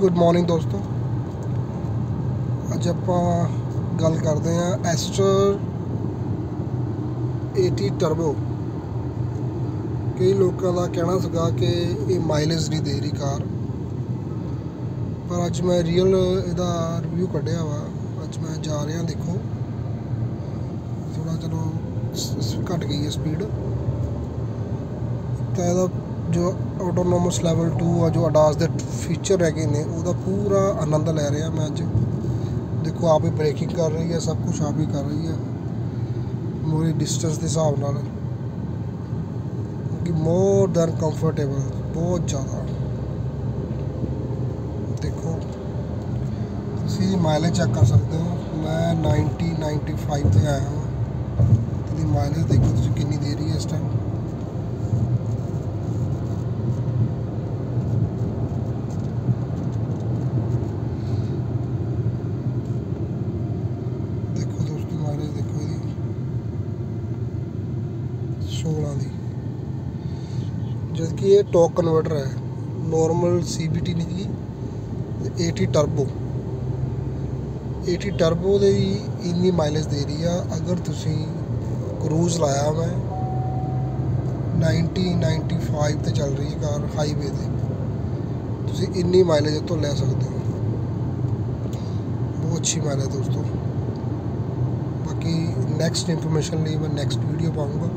Good morning ਦੋਸਤੋ ਅੱਜ ਆਪਾਂ ਗੱਲ ਕਰਦੇ ਹਾਂ ਐਸਟਰ 80 ਟਰਬੋ ਕਈ ਲੋਕਾਂ ਦਾ ਕਹਿਣਾ ਸੀਗਾ ਕਿ ਇਹ ਮਾਈਲੇਜ ਨਹੀਂ ਦੇ ਰਹੀ ਕਾਰ ਪਰ ਅੱਜ ਮੈਂ ਰੀਅਲ ਇਹਦਾ ਰਿਵਿਊ ਕੱਢਿਆ ਵਾ ਅੱਜ ਮੈਂ ਜਾ ਰਿਹਾ ਦੇਖੋ ਥੋੜਾ ਚਲੋ ਸ- ਸ- ਘਟ ਗਈ ਹੈ ਸਪੀਡ ਤਾਂ ਇਹਦਾ ਜੋ ਆਟੋਨੋਮਸ ਲੈਵਲ 2 ਆ, ਜੋ ਅਡਾਸ ਦੇ ਫੀਚਰ ਹੈਗੇ ਨੇ, ਉਹਦਾ ਪੂਰਾ ਆਨੰਦ ਲੈ ਰਿਹਾ ਮੈਂ ਅੱਜ। ਦੇਖੋ, ਆਪ ਹੀ ਬ੍ਰੇਕਿੰਗ ਕਰ ਰਹੀ ਹੈ, ਸਭ ਕੁਝ ਆਪ ਹੀ ਕਰ ਰਹੀ ਹੈ। ਮੋਰੀ ਡਿਸਟੈਂਸ ਦੇ ਹਿਸਾਬ ਨਾਲ। ਕਿ ਮੋਰ ਦੈਨ ਕੰਫਰਟੇਬਲ ਬਹੁਤ ਜ਼ਿਆਦਾ। ਦੇਖੋ, ਤੁਸੀਂ ਮਾਈਲੇਜ ਚੈੱਕ ਕਰ ਸਕਦੇ ਹੋ। ਮੈਂ 90 95 ਤੇ ਆਇਆ ਹਾਂ। ਇਹਦੀ ਮਾਈਲੇਜ ਦੇਖੋ ਤੁਸੀਂ ਕਿੰਨੀ ਦੇ ਰਹੀ ਹੈ ਇਸ ਟਾਈਮ ਦੇਖੋ ਦੋਸਤੋ ਮਾਈਲੇਜ ਦੇਖੋ ਇਹਦੀ 16 ਦੀ। ਜਦ ਕਿ ਇਹ ਟੌਕ ਕਨਵਰਟਰ ਹੈ ਨਾਰਮਲ CVT ਨਹੀਂ ਜੀ 80 ਟਰਬੋ 80 ਟਰਬੋ ਦੇ ਹੀ ਇੰਨੀ ਮਾਈਲੇਜ ਦੇ ਰਹੀ ਆ। ਅਗਰ ਤੁਸੀਂ ਕਰੂਜ਼ ਲਾਇਆ ਮੈਂ 90 95 ਤੇ ਚੱਲ ਰਹੀ ਹੈ ਕਾਰ ਹਾਈਵੇ ਤੇ। ਤੁਸੀਂ ਇੰਨੀ ਮਾਈਲੇਜ ਤੋਂ ਲੈ ਸਕਦੇ ਹੋ। ਬਹੁਤ ਅੱਛੀ ਮਾਈਲੇਜ ਦੋਸਤੋ। ਬਾਕੀ ਨੈਕਸਟ ਇਨਫੋਰਮੇਸ਼ਨ ਲਈ ਮੈਂ ਨੈਕਸਟ ਵੀਡੀਓ ਪਾਉਂਗਾ